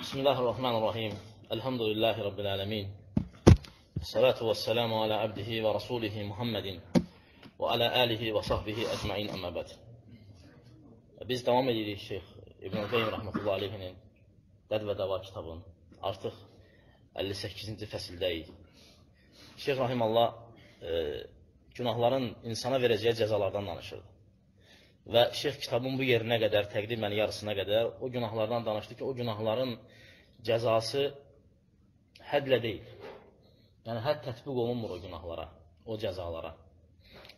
بسم الله الرحمن الرحيم الحمد لله رب العالمين الصلاة والسلام على عبده ورسوله محمد وعلى آله وصحبه أجمعين أما بعد Biz devam edirik Şeyx İbn-i Qeym Rəhmətullah Aleyhinin Dəd və Dəva kitabının artıq 58-ci fəsildəyik. Şeyx Rahimallah e, günahların insana verəcəyi cəzalardan danışırdı. Və Şeyx kitabın bu yerinə qədər, təqdimən yarısına qədər o günahlardan danışdı ki, o günahların cəzası hədlə deyil. Yəni, hədd tətbiq olunmur o günahlara, o cəzalara.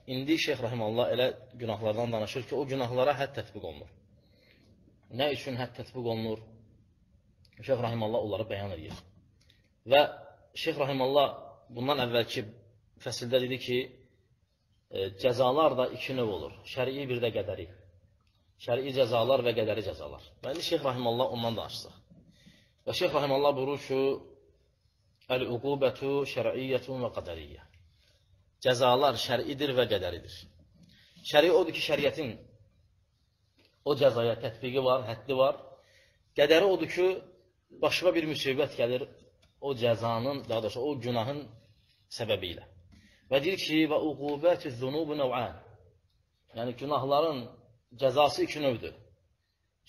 İndi Şeyx Rahimallah elə günahlardan danışır ki, o günahlara hədd tətbiq olunur. Nə üçün hədd tətbiq olunur? Şeyx Rahimallah onları bəyan edir. Və Şeyx Rahimallah bundan əvvəlki fəsildə dedi ki, cəzalar da iki növ olur. Şərii bir də qədəri. Şərii cəzalar və qədəri cəzalar. Və indi Şeyx Rahimallah ondan danışsaq. Və Şeyx Rahimallah buyurur ki, Əl-uqubətu şər'iyyətun və qədəriyyə. Cəzalar şər'idir və qədəridir. Şəri odur ki, şəriətin o cəzaya tətbiqi var, həddi var. Qədəri odur ki, başqa bir müsibət gəlir o cəzanın, daha doğrusu o günahın səbəbi ilə. Və deyir ki, və uğubətü zunubu nəv'ən. Yəni, günahların cəzası iki növdür.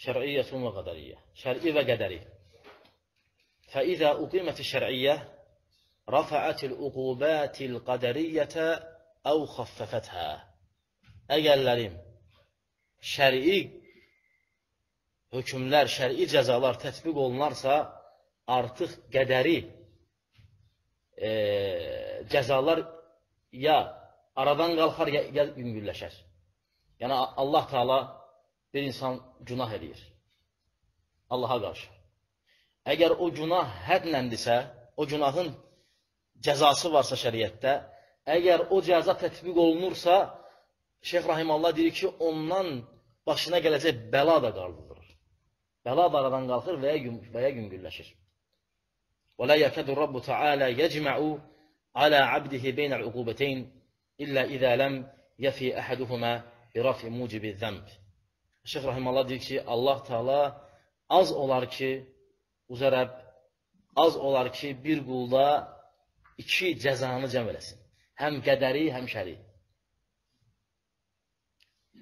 Şər'iyyətun və qədəriyyə. Şər'i və qədəri. Fəizə uqimətü şər'iyyə rafa'atil uqubatil qədəriyyətə əv xaffəfəthə. Əgərlərim, şəri hökmlər, şəri cəzalar tətbiq olunarsa, artıq qədəri e, cəzalar ya aradan qalxar, ya, ya yüngülləşər. Yəni, Allah Teala bir insan günah edir. Allaha qarşı. Əgər o günah hədləndirsə, o günahın cəzası varsa şəriətdə, əgər o cəza tətbiq olunursa, Şeyx Rahimallah deyir ki, ondan başına gələcək bəla da qaldırır. Bəla da aradan qalxır və ya, və ya yüngülləşir. وَلَا يَكَدُ الرَّبُّ تَعَالَى يَجْمَعُ عَلَى عَبْدِهِ بَيْنَ الْعُقُوبَتَيْنِ إِلَّا إِذَا لَمْ يَفِي أَحَدُهُمَا بِرَفْءِ مُوجِبِ الذَّنْبِ Şeyx Rahimallah deyir ki, Allah Teala az olar ki, uzarab az olar ki, bir qulda iki cəzanı cəm eləsin. Həm qədəri, həm şəri.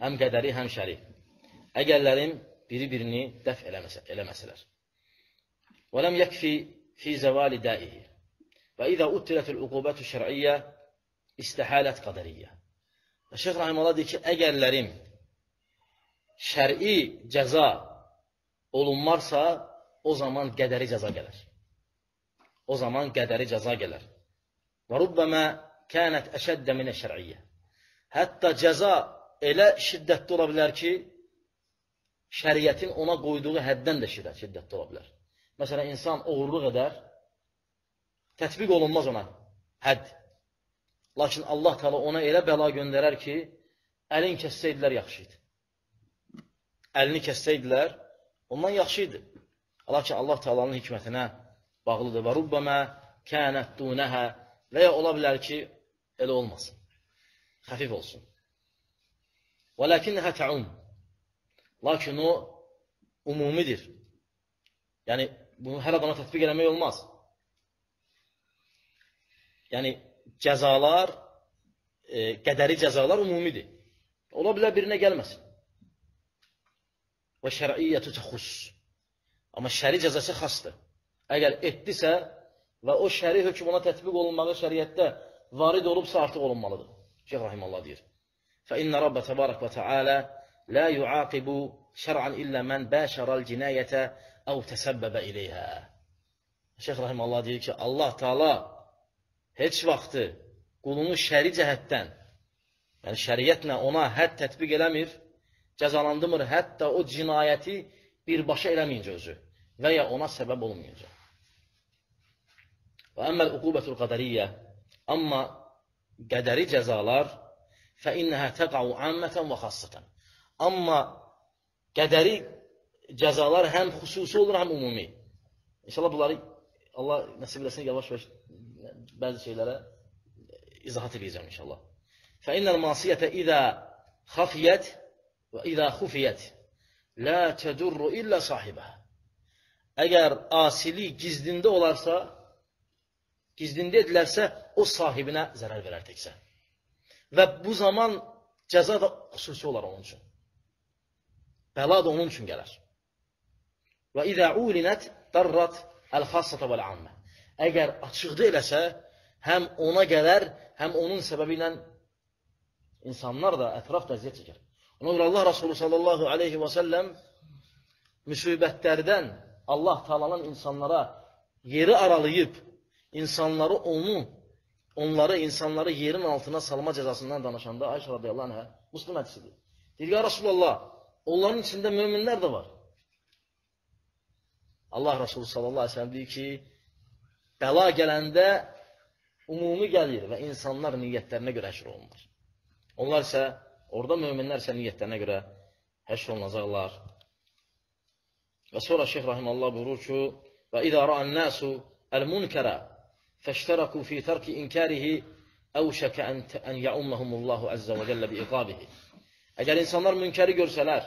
Həm qədəri, həm şəri. Əgərlərin biri-birini dəf eləməsə, eləməsələr. Və ləm yəkfi fi zəvali daihi. İdə uttilətül uqubətü şər'iyyə istihələt qədəriyyə. Və Şeyx Rahimullah deyir ki, əgərlərin şəri cəza olunmarsa, o zaman qədəri cəza gələr. O zaman qədəri cəza gələr. Və rubbəmə kənət əşəddə minə şər'iyyə. Hətta cəza elə şiddətli ola bilər ki, şəriətin ona qoyduğu həddən də şiddətli ola bilər. Məsələn, insan oğurluq edər, tətbiq olunmaz ona hədd. Lakin Allah təala ona elə bəla göndərər ki, əlin kəssəydilər yaxşı idi. Əlini kəssəydilər, ondan yaxşı idi. Lakin Allah Taala'nın hikmətinə bağlıdır. Və rubbama kanat dunaha və ya ola bilər ki, elə olmasın. Xəfif olsun. Velakinha ta'um. Lakin o umumidir. Yəni bunu hər adama tətbiq eləmək olmaz. Yəni cəzalar, e, qədəri cəzalar umumidir. Ola bilər birinə gəlməsin. Və şər'iyyətü təxus. Amma şəri cəzası xasdır. Əgər etdisə və o şəri hökm ona tətbiq olunmağı şəriətdə varid olubsa artıq olunmalıdır. Şeyh Rahimallah deyir. فإن رب تبارك وتعالى لا يعاقب شرعا إلا من باشر الجناية أو تسبب إليها. Şeyh Rahimullah deyir ki, Allah Taala heç vaxtı qulunu şəri cəhətdən, yəni şəriətlə ona hədd tətbiq eləmir, cəzalandırmır, hətta o cinayəti birbaşa eləməyincə özü və ya ona səbəb olmayınca. Və əmməl uqubətul qədəriyyə, amma qədəri cəzalar fəinnəhə təqavu ammətən və xassətən. Amma qədəri cəzalar həm xüsusi olur, həm ümumi. İnşallah bunları Allah nəsib eləsin yavaş-yavaş bəzi şeylərə izahat edəcəm inşallah. Fəinnəl masiyyətə idə xafiyyət və idə xufiyyət la tədurru illə sahibə. əgər asilik gizlində olarsa, gizlində edilərsə, o sahibinə zərər verər təksə. Və bu zaman cəza da xüsusi olar onun üçün. Bəla da onun üçün gələr. Və izə ulinət darrat əl-xassata vəl-ammə. Əgər açıqda eləsə, həm ona gələr, həm onun səbəbi ilə insanlar da, ətraf da əziyyət çəkər. Ona görə Allah Rasulü sallallahu aleyhi və səlləm müsibətlərdən Allah talanın insanlara yeri aralayıb, insanları onu, onları, insanları yerin altına salma cəzasından danışanda Ayşə radiyallahu anhə, muslim hədisidir. Deyir, ya Rasulallah, onların içində müminlər də var. Allah Rasulü sallallahu aleyhi ve sellem deyir ki, bəla gələndə umumi gəlir və insanlar niyyətlərinə görə həşr olunur. Onlar isə, orada möminlər isə niyyətlərinə görə həşr olunacaqlar. Və sonra Şeyh Rahimallah buyurur ki, və idə rəən nəsu əl-munkərə fəştərəku fi tərki inkərihi əvşəkə ən yəumməhumullahu əzzə və cəllə bi iqabihi. Əgər insanlar münkəri görsələr,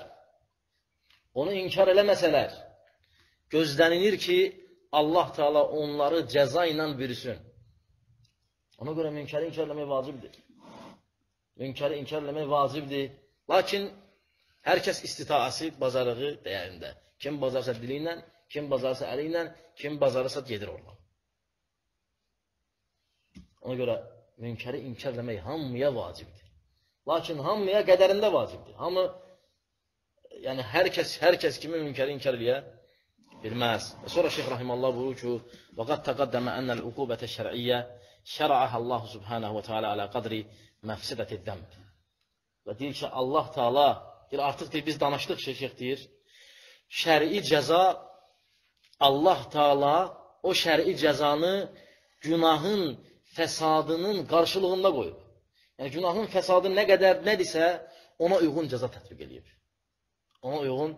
onu inkar eləməsələr, gözlənilir ki, Allah Teala onları cəza ilə bürüsün. Ona görə münkəri inkar eləmək vacibdir. Münkəri inkar eləmək vacibdir. Lakin hər kəs istitaası, bazarlığı dəyərində. Kim bazarsa dili ilə, kim bazarsa əli ilə, kim bazarsa gedir oradan. Ona görə münkəri inkar eləmək hamıya vacibdir. Lakin hamıya qədərində vacibdir. Hamı, yəni hər kəs, hər kəs kimi münkəri inkar eləyə Bilməz. Və sonra Şeyx Rahimallah buyurur ki, və qad təqaddəmə ənəl uqubətə şər'iyyə şərəəhə Allahu Subhanahu və Teala alə qadri məfsidəti dəmb. Və deyir ki, Allah Teala, deyir, artıq deyir, biz danışdıq şeyx deyir, şəri cəza Allah Teala o şəri cəzanı günahın fəsadının qarşılığında qoyub. Yəni günahın fəsadı nə qədər nədirsə, ona uyğun cəza tətbiq eləyib. Ona uyğun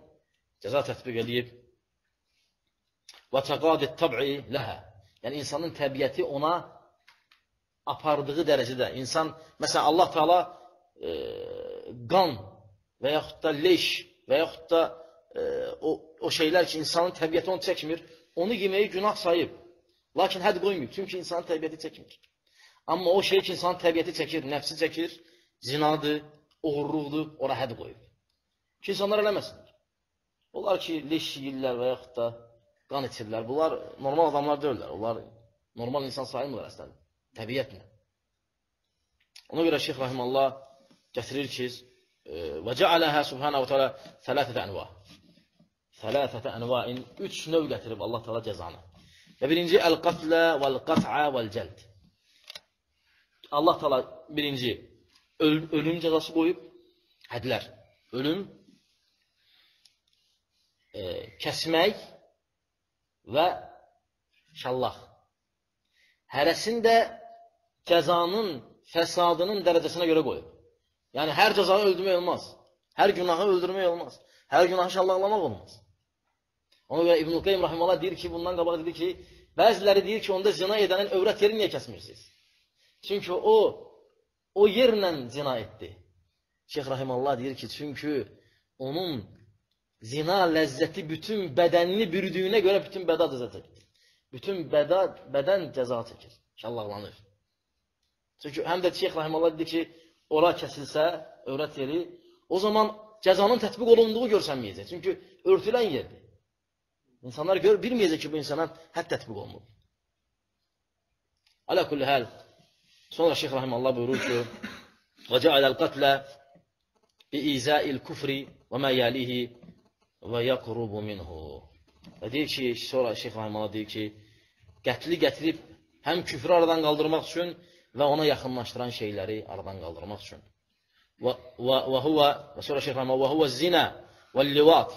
cəza tətbiq eləyib. Və təqadid təb'i ləhə. Yəni, insanın təbiəti ona apardığı dərəcədə. İnsan, məsələn, Allah Teala e, qan və yaxud da leş və yaxud da e, o, o şeylər ki, insanın təbiəti onu çəkmir, onu yeməyi günah sayıb. Lakin hədd qoymayıb, çünki insanın təbiəti çəkmir. Amma o şey ki, insanın təbiəti çəkir, nəfsi çəkir, zinadır, uğurluqdur, ora hədd qoyub. Ki, insanlar eləməsinlər. Onlar ki, leş yiyirlər və yaxud da qan içirlər. Bunlar normal adamlar deyirlər. Onlar normal insan sayılmırlar əslən. Təbiətlə. Ona görə Şeyx Rahimallah gətirir ki, və cəaləhə subhanə və teala thələthətə ənva. Thələthətə ənvain üç növ gətirib Allah teala cəzanı. Və birinci, əl-qatlə vəl-qat'a vəl-cəld. Allah teala birinci, öl ölüm cəzası qoyub, hədlər. Ölüm, e, kəsmək, və şallah. Hərəsini də cəzanın, fəsadının dərəcəsinə görə qoyub. Yəni, hər cəzanı öldürmək olmaz. Hər günahı öldürmək olmaz. Hər günahı şallahlamaq olmaz. Ona görə İbn-i Qeym Rahimallah deyir ki, bundan qabaq dedi ki, bəziləri deyir ki, onda zina edənin övrət yeri niyə kəsmirsiniz? Çünki o, o yerlə zina etdi. Şeyx Rahimallah deyir ki, çünki onun zina ləzzəti bütün bədənini bürüdüyünə görə bütün bəda cəza çəkir. Bütün bəda, bədən cəza çəkir, şallaqlanır. Çünki həm də Şeyx Rəhəmallah dedi ki, ora kəsilsə, övrət yeri, o zaman cəzanın tətbiq olunduğu görsənməyəcək. Çünki örtülən yerdir. İnsanlar gör, bilməyəcək ki, bu insana hədd tətbiq olunur. Alə kulli həl. Sonra Şeyx Rəhəmallah buyurur ki, وَجَعَلَ الْقَتْلَ بِإِزَاءِ الْكُفْرِ وَمَا يَالِهِ və yaqrubu minhu. Və deyir ki, sonra Şeyx Rəhmələ deyir ki, qətli gətirib həm küfrü aradan qaldırmaq üçün və ona yaxınlaşdıran şeyləri aradan qaldırmaq üçün. Və, və, və, huvə, və sonra Şeyx Rəhmələ, və huvə zinə və livat.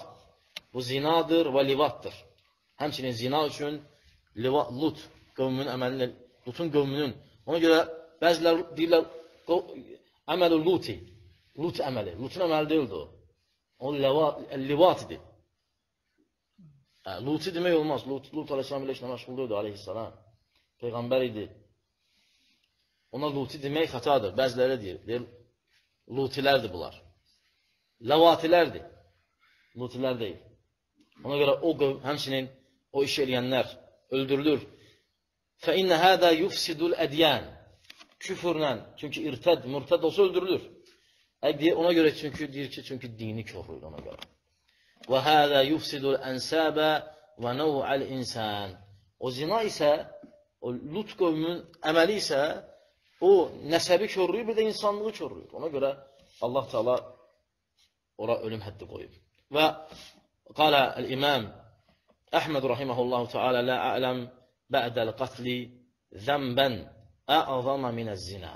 Bu zinadır və livatdır. Həmçinin zina üçün livat, lut qövmünün əməlini, lutun qövmünün. Ona görə bəzilər deyirlər, əməli luti, lut əməli. Lutun əməli deyildi o. O livat idi. Hə, Luti demək olmaz. Lut, Lut aleyhissalam ilə işlə məşğul deyildi aleyhissalam. Peyğəmbər idi. Ona Luti demək xatadır. Bəziləri deyir. deyir Lutilərdir bunlar. Ləvatilərdir. Lutilər deyil. Ona görə o qövm, həmçinin o iş eləyənlər öldürülür. Fə innə hədə yufsidul ədyan. Küfrlə, çünki irtəd, murtəd olsa öldürülür. Əqdiyə ona görə çünki deyir ki, çünki dini köhrüdür ona görə. Və hədə yufsidul ənsəbə və nəv'əl insan. O zina isə, o Lut qövmünün əməli isə o nəsəbi körlüyür, bir də insanlığı körlüyür. Ona görə Allah Teala ora ölüm həddi qoyub. Və qala el-İmam Əhməd rahimehullah Teala la a'lam ba'dal qatli zənbən a'zama minəz-zina.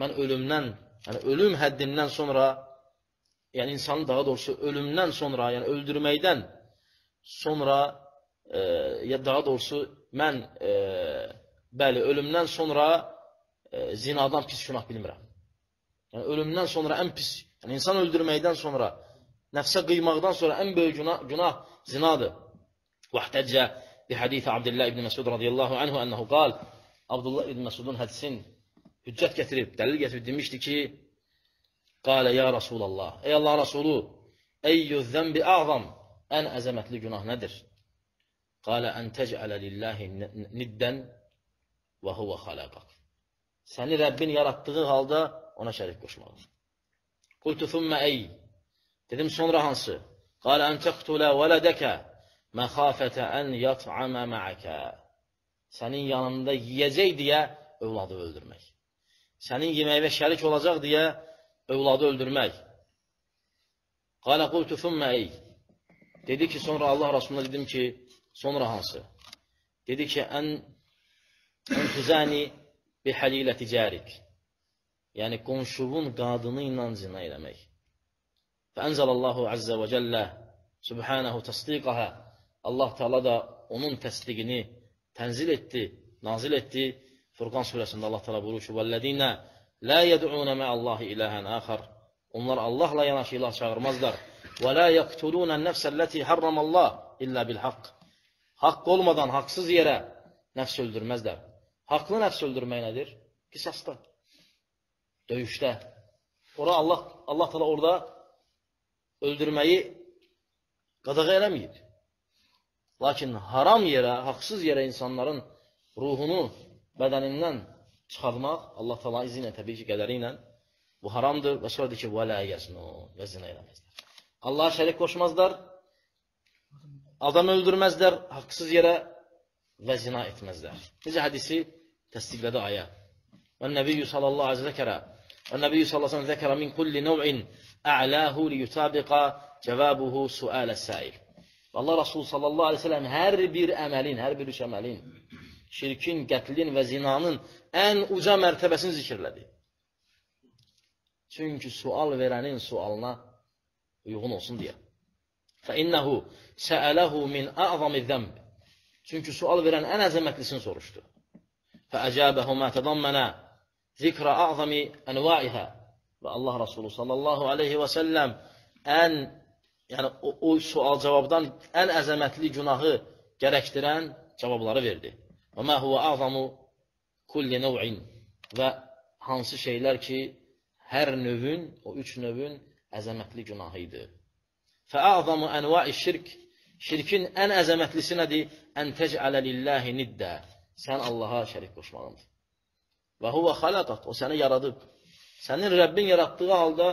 Mən ölümdən, yəni ölüm həddindən sonra yəni insanın daha doğrusu ölümdən sonra, yəni öldürməkdən sonra e, ya daha doğrusu mən e, bəli ölümdən sonra e, zinadan pis günah bilmirəm. Yəni ölümdən sonra ən pis, yəni insan öldürməkdən sonra, nəfsə qıymaqdan sonra ən böyük günah, günah zinadır. Vahtəcə bi hadisi Abdullah ibn Məsud radiyallahu anhu ənəhu qal Abdullah ibn Məsudun hədisin hüccət gətirib, dəlil gətirib demişdi ki, qalə ya Rasulallah, ey Allah Rasulü, eyyü zəmbi a'zam, ən əzəmətli günah nədir? Qalə ən təcələ lillahi niddən və huvə xalaqaq. Səni Rəbbin yaratdığı halda ona şərik qoşmaq. Qultu thumma ey. Dedim sonra hansı? Qalə ən təqtulə vələdəkə məxafətə ən yat'amə ma'əkə. Sənin yanında yiyəcək deyə övladı öldürmək. Sənin yeməyinə şərik olacaq deyə övladı öldürmək. Qalə qultu thumma ey. Dedi ki, sonra Allah Rasuluna dedim ki, sonra hansı? Dedi ki, ən ən tüzəni bi haliləti cərik. Yəni, qonşuvun qadını ilə zina eləmək. Fəənzəlallahu əzzə və cəllə Subhanəhu təsdiqəhə Allah Teala da onun təsdiqini tənzil etdi, nazil etdi. Furqan surəsində Allah Teala buyurur ki, "Vəllezina la yed'un ma'allahi ilahan axar." Onlar Allahla yanaşı ilah çağırmazlar. "Və la yaqtuluna an-nafsallati harramallah illa bil haqq." Olmadan haqsız yerə nəfs öldürməzlər. Haqlı nəfs öldürmək nədir? Qisasda. Döyüşdə. Ora Allah Allah Teala orada öldürməyi qadağa eləməyib. Lakin haram yerə, haqsız yerə insanların ruhunu bədənindən çıxartmaq Allah Teala izni ilə, təbii ki, qədəri ilə bu haramdır və sonra deyir ki, və lə yəznu və zina eləməzlər. Allaha şərik qoşmazlar, adam öldürməzlər haqsız yerə və zina etməzlər. Necə hədisi təsdiqlədi ayə. Və Nəbiyyü sallallahu aleyhi zəkərə və Nəbiyyü sallallahu aleyhi zəkərə min kulli nəv'in ə'ləhu liyutabiqa cəvabuhu sualə səil. Allah Rasulü sallallahu aleyhi ve sellem hər bir əməlin, hər bir üç əməlin, şirkin, qətlin və zinanın ən uca mərtəbəsini zikirlədi. Çünki sual verənin sualına uyğun olsun deyə. فَإِنَّهُ سَأَلَهُ مِنْ أَعْظَمِ الذَّنْبِ Çünki sual verən ən əzəmətlisini soruşdu. فَأَجَابَهُ مَا تَضَمَّنَا ذِكْرَ أَعْظَمِ أَنْوَائِهَا Və Allah Rasulü sallallahu aleyhi və səlləm ən yəni o, o sual cavabdan ən əzəmətli günahı gərəkdirən cavabları verdi. Və mə huwa azamu kulli nev'in və hansı şeylər ki, hər növün, o üç növün əzəmətli günahı idi. Fəəzamu ənva'i şirk, şirkin ən əzəmətlisi nədir? Ən tec'alə lillahi niddə, sən Allaha şərik qoşmağındır. Və huvə xalaqat, o səni yaradıb. Sənin Rəbbin yaratdığı halda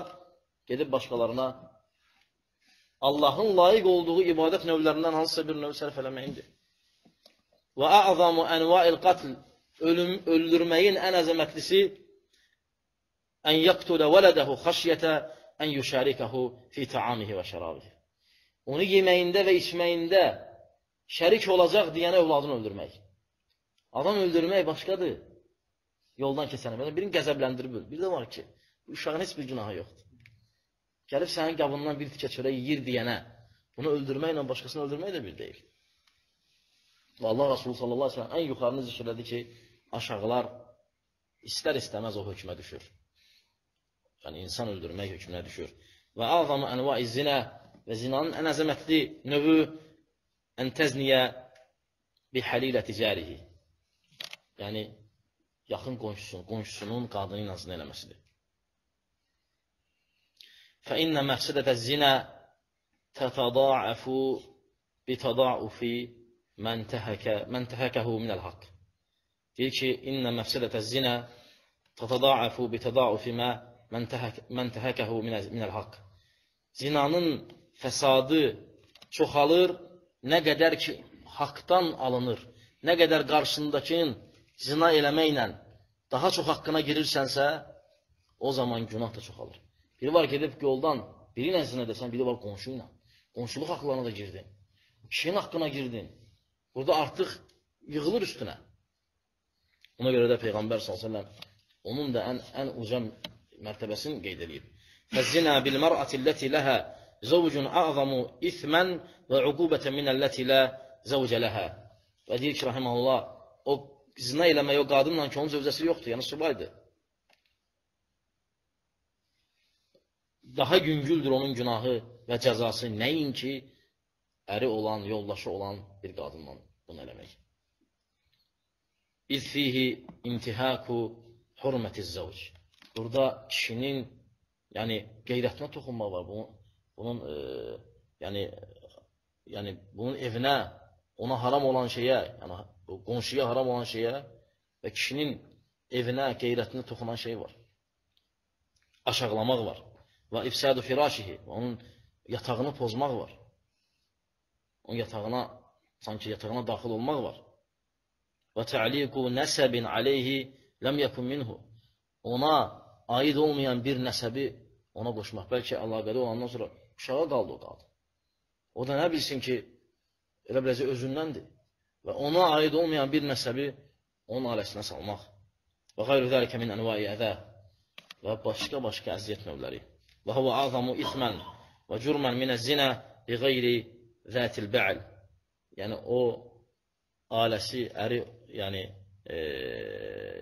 gedib başqalarına Allahın layiq olduğu ibadət növlərindən hansısa bir növ sərf eləməyindir. Və ə'zamu ənva'il qatl ölüm, öldürməyin ən əzəmətlisi ən yaqtulə vələdəhu xəşyətə ən yüşərikəhu fi taamihi və şərabihi. Onu yeməyində və içməyində şərik olacaq deyənə övladını öldürmək. Adam öldürmək başqadır. Yoldan keçənə. Birini qəzəbləndirib öl. Bir də var ki, uşağın heç bir günahı yoxdur. Gəlib sənin qabından bir tikə çörək yeyir deyənə, bunu öldürməklə başqasını öldürmək də bir deyil. Və Allah Rasulü sallallahu aleyhi ve sellem ən yuxarını zikirlədi ki, aşağılar istər-istəməz o hökmə düşür. Yəni, insan öldürmək hökmünə düşür. Və azamı ənva-i zinə və zinanın ən əzəmətli növü ən təzniyə bi həlilə ticərihi. Yəni, yaxın qonşusunun, qonşusunun qadını ilə zina eləməsidir. فإن مفسدة الزنا تتضاعف بتضاعف mən təhəkə, mən təhəkəhu minəl haqq. Deyir ki, innə məfsədətə zinə tatadaafu bi tadaufi mə mən, təhək, mən təhəkəhu minəl haqq. Zinanın fəsadı çoxalır, nə qədər ki, haqdan alınır, nə qədər qarşındakının zina eləməklə daha çox haqqına girirsənsə, o zaman günah da çoxalır. Biri var gedib yoldan, biri ilə zina desən, biri var qonşu ilə. Qonşuluq haqlarına da girdin. Kişinin haqqına girdin. Burada artıq yığılır üstünə. Ona görə də Peyğəmbər s.ə.v onun da ən, ən uca mərtəbəsini qeyd edib. Fəzzinə bil mər'əti ləti ləhə zəvcun əzamu ithmən və uqubətən minəlləti lə zəvcə ləhə. Və deyir ki, rahiməllah, o zina eləmək o qadınla ki, onun zövcəsi yoxdur, yəni subaydır. Daha yüngüldür onun günahı və cəzası nəinki əri olan, yoldaşı olan bir qadınla bunu eləmək. İz fihi imtihaku hurmətiz zəvc. Burada kişinin yəni qeyrətinə toxunmaq var. Bunun, bunun e, yəni yəni bunun evinə, ona haram olan şeyə, yəni qonşuya haram olan şeyə və kişinin evinə, qeyrətinə toxunan şey var. Aşağılamaq var. Və ifsadu firashihi, onun yatağını pozmaq var. Onun yatağına, sanki yatağına daxil olmaq var. Və tə'liqu nəsəbin aleyhi ləm yəkun minhu. Ona aid olmayan bir nəsəbi ona qoşmaq. Bəlkə əlaqədə olandan sonra uşağa qaldı o qadın. O da nə bilsin ki, elə biləcək özündəndir. Və ona aid olmayan bir nəsəbi onun ailəsinə salmaq. Və qayru zəlikə min ənvai əzə və başqa-başqa əziyyət növləri. Və huvə azamu ismən və cürmən minə zinə bi qeyri zətil bə'l. Yəni o ailəsi, əri, yəni e,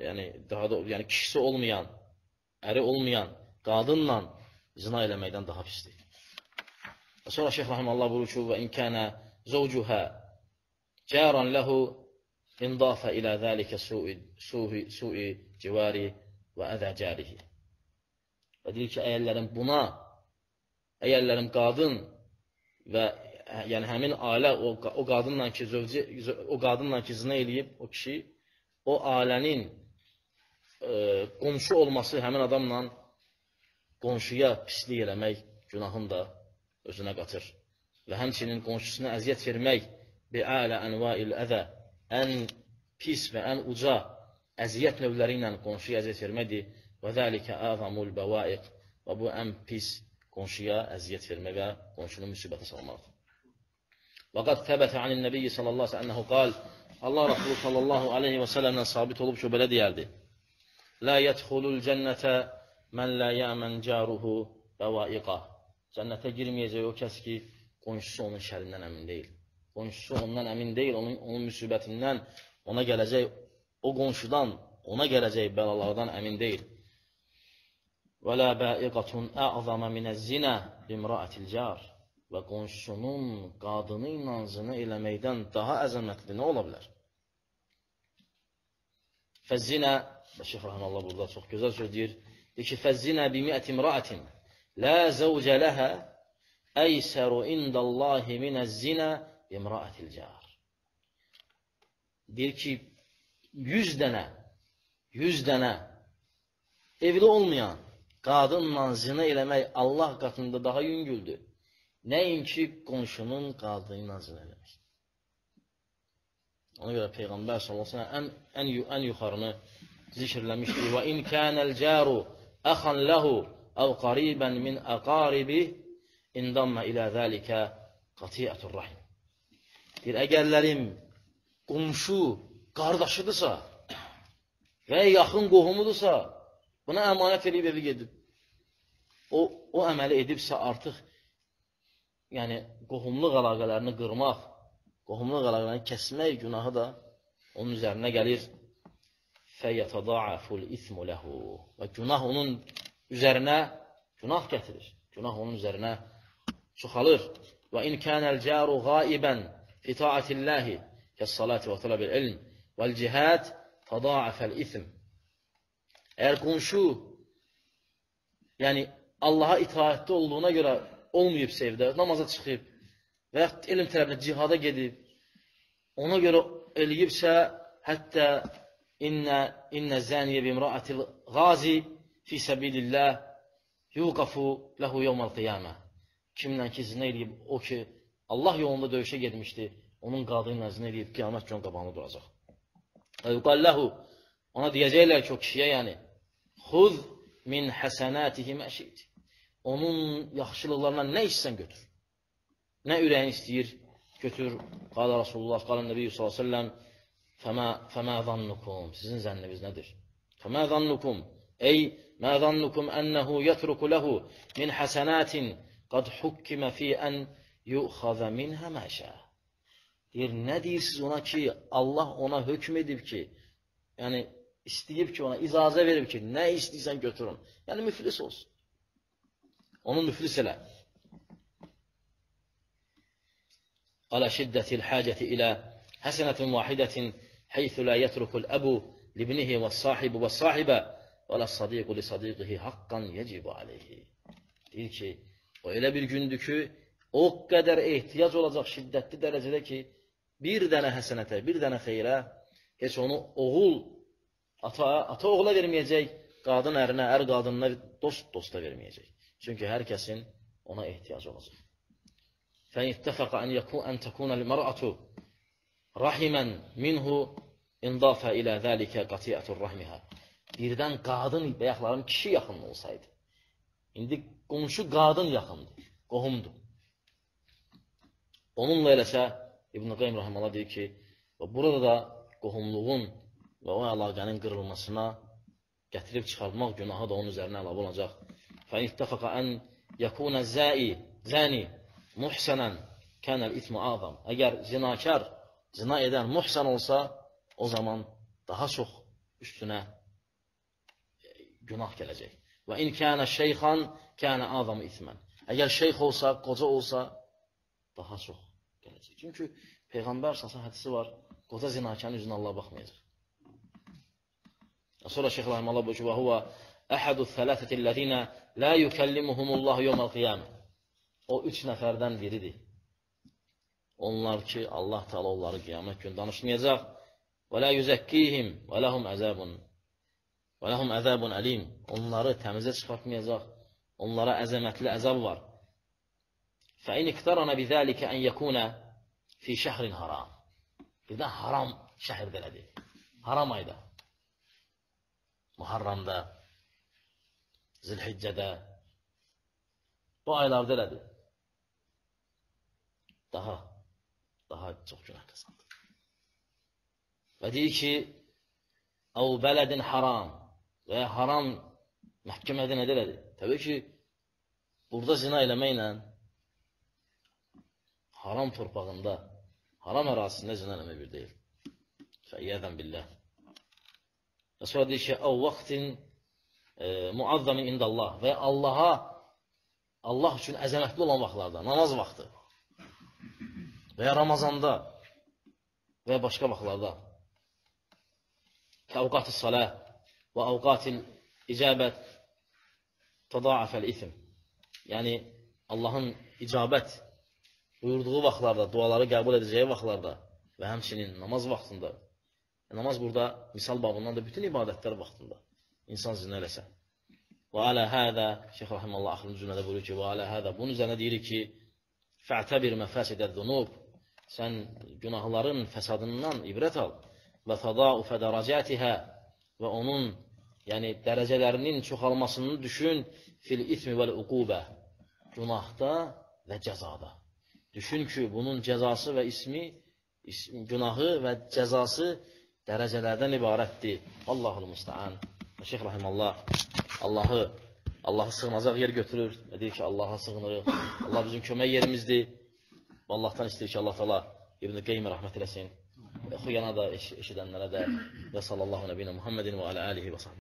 yəni daha da yəni kişisi olmayan, əri olmayan qadınla zina eləməkdən daha pisdir. Sonra Şeyx Rahiməllah buyurur ki, və inkənə zəvcuhə cəran ləhu indafə ilə zəlikə su'i, su'i, su'i civari və əzə cərihi. Və deyir ki, əyərlərin buna, əyərlərin qadın və yəni həmin ailə o, o qadınla ki, zövci, o qadınla ki, zina eləyib, o kişi, o ailənin e, qonşu olması həmin adamla qonşuya pislik eləmək günahını da özünə qatır. Və həmçinin qonşusuna əziyyət vermək bi'alə ənvail əzə ən pis və ən uca əziyyət növləri ilə qonşuya əziyyət verməkdir. Və zəlikə əzamul bəvaiq və bu ən pis qonşuya əziyyət vermək və qonşunu müsibətə salmaqdır. Qad təbətə anin nəbiyyi sallallahu aleyhi və səlləmə qal Allah Rasulü sallallahu aleyhi və səlləmlə sabit olub ki, belə deyərdi. La yədxulul cənnətə mən la yəmən caruhu bəvaiqa. Cənnətə girməyəcək o kəs ki, qonşusu onun şərindən əmin deyil qonşusu ondan əmin deyil, onun, onun müsibətindən, ona gələcək, o qonşudan, ona gələcək bəlalardan əmin deyil. Və lə bəiqatun ə'zama minəz-zinə bimra'atil car. Və qonşusunun qadını zina eləməkdən daha əzəmətli nə ola bilər? Fəzzinə, Şeyx Rəhməllah burada çox gözəl söz deyir, deyir ki, fəzzinə bimiyyət imra'atin lə zəvcə ləhə əysəru indallahi minəz-zinə imraatil car. Deyir ki, 100 dənə, 100 dənə evli olmayan qadınla zina eləmək Allah qatında daha yüngüldür. Nəinki qonşunun qadını ilə zina eləmək. Ona görə Peyğəmbər sallallahu əleyhi ən ən ən yuxarını zikirləmişdir. Və in kanəl caru axan lahu aw qariban min aqaribi indamma ilə zəlikə qati'atur rahim. Deyir, əgərlərim qonşu qardaşıdırsa və yaxın qohumudursa, buna əmanət edib evi gedib. O, o əməli edibsə artıq yəni qohumluq əlaqələrini qırmaq, qohumluq əlaqələrini kəsmək günahı da onun üzərinə gəlir. Fəyətədəaful ismu lehu. Və günah onun üzərinə günah gətirir. Günah onun üzərinə çoxalır. Və in kənəl cəru qaibən fi taatillahi kəs-salati və talabil ilm vəl cihad tadaafəl ism. Əgər qonşu yəni Allaha itaətdə olduğuna görə olmayıp sevdə, namaza çıxıb və yaxud elm tələbinə cihada gedib, ona görə eləyibsə, hətta innə, innə zəniyə bimraatil qazi fi səbilillah yuqafu ləhu yevməl qiyamə. Kimlə ki, zinə eləyib, o ki, Allah yolunda döyüşə getmişdi, onun qadını ilə zinə eləyib, qiyamət gün qabağını duracaq. Və yuqalləhu, ona deyəcəklər ki, o kişiyə yəni, xuz min həsənətihi məşid. Onun yaxşılıqlarından nə istsən götür. Nə ürəyin istəyir, götür. Qala Rasulullah, qala Nəbi sallallahu əleyhi və səlləm, "Fəmə fəmə zannukum?" Sizin zənniniz nədir? "Fəmə zannukum?" Ey mə zannukum ennehu yetruku lehu min hasanatin qad hukkime fi en yu'xaza minha ma şa. Deyir, nə deyirsiniz ona ki, Allah ona hökm edib ki, yəni istəyib ki, ona icazə verib ki, nə istəyirsən götürün. Yəni müflis olsun onu müflis elə. Ala şiddətil hacəti ilə həsənətin vahidətin heythu la yetrukul əbu libnihi və sahibu və sahibə və la sadiqu li sadiqihi haqqan yecibu aleyhi. Deyir ki, o elə bir gündür ki, o qədər ehtiyac olacaq şiddətli dərəcədə ki, bir dənə həsənətə, bir dənə xeyrə, heç onu oğul, ata, ata oğula verməyəcək, qadın ərinə, ər qadınına dost dosta verməyəcək. Çünki hər kəsin ona ehtiyacı olacaq. Fən ittəfəqə ən yəkun ən təkunəl mərətu rahimən minhu indafə ilə zəlikə qatiyyətur rahmihə. Birdən qadın bəyəxlərin kişi yaxın olsaydı. İndi qonşu qadın yaxındır, qohumdur. Onunla eləsə İbn Qayyim rahmanallah deyir ki, və burada da qohumluğun və o əlaqənin qırılmasına gətirib çıxarmaq günahı da onun üzərinə əlavə olacaq. فَاِنْ اتَّفَقَ أَنْ يَكُونَ الزَّائِ زَانِ muhsənən kənəl itmu azam. Əgər zinakar, zina edən muhsən olsa, o zaman daha çox üstünə günah gələcək. Və in kənə şeyxan, kənə azam itmən. Əgər şeyx olsa, qoca olsa, daha çox gələcək. Çünki Peyğəmbər sasa hədisi var, qoca zinakarın üzünə Allah baxmayacaq. Sonra Şeyx Rahiməllah bu ki, və huvə əhədu thələtətilləzinə lə yükəllimuhumullahu yawmal qiyamə. O üç nəfərdən biridir. Onlar ki, Allah Teala onları qiyamət gün danışmayacaq. Və lə yüzəkkihim və ləhum əzəbun və ləhum əzəbun əlim. Onları təmizə çıxartmayacaq. Onlara əzəmətli əzab var. Fəin iktarana bizəlikə ən yəkunə fi şəhrin haram. Birdən haram şəhərdə elədi. Haram ayda. Muharramda, Zilhiccədə, bu aylarda elədi daha daha çox günah qazandı. Və deyir ki, Əv bələdin haram və ya haram məhkəmədə nə elədi? Təbii ki, burada zina eləməklə haram torpağında, haram ərazisində zina eləmək bir deyil. Fəiyyədən billah. Və sonra deyir ki, əv vaxtin e, muazzamin indallah və Allaha Allah üçün əzəmətli olan vaxtlarda, namaz vaxtı və ya Ramazanda və ya başqa vaxtlarda kəvqat-ı salə və əvqat-ı icabət tədaafəl ithm. Yəni, Allahın icabət buyurduğu vaxtlarda, duaları qəbul edəcəyi vaxtlarda və həmçinin namaz vaxtında. E, namaz burada misal babından da bütün ibadətlər vaxtında insan zinə eləsə. Və alə hədə, Şeyx Rahimallah axırıncı cümlədə buyurur ki, və alə hədə, bunun üzərine deyir ki, fə'təbir məfəsidə zunub, sən günahların fəsadından ibrət al və tədau fədərəcətihə və onun yəni dərəcələrinin çoxalmasını düşün fil ismi vəl uqubə günahda və cəzada. Düşün ki, bunun cəzası və ismi, ismi günahı və cəzası dərəcələrdən ibarətdir. Allahul müstəan. Şeyx rahimallah Allahı Allahı sığınacaq yer götürür deyir ki, Allaha sığınırıq. Allah bizim kömək yerimizdir. Allahdan istəyir ki, Allah təala İbn Qeym rəhmət eləsin. Xuyana da eş eşidənlərə də və sallallahu nəbiyyə Muhammedin və alə alihi və sahbihi